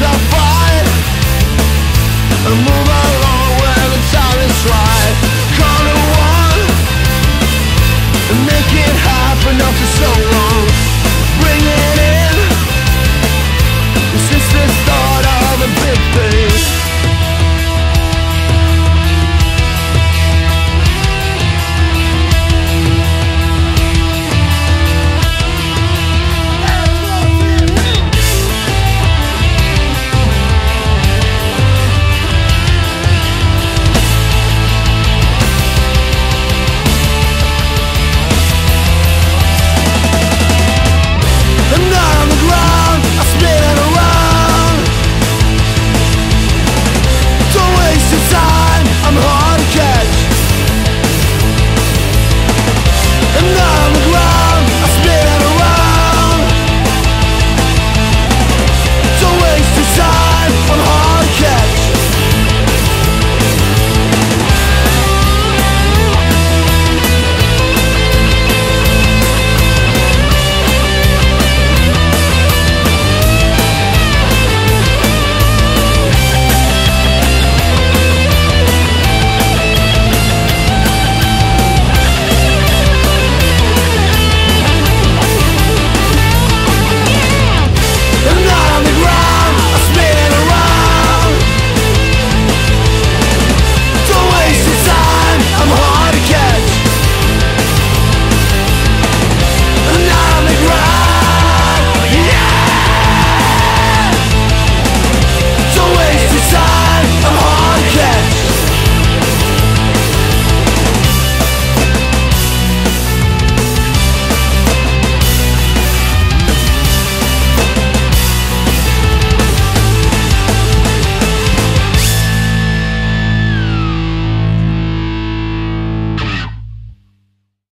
the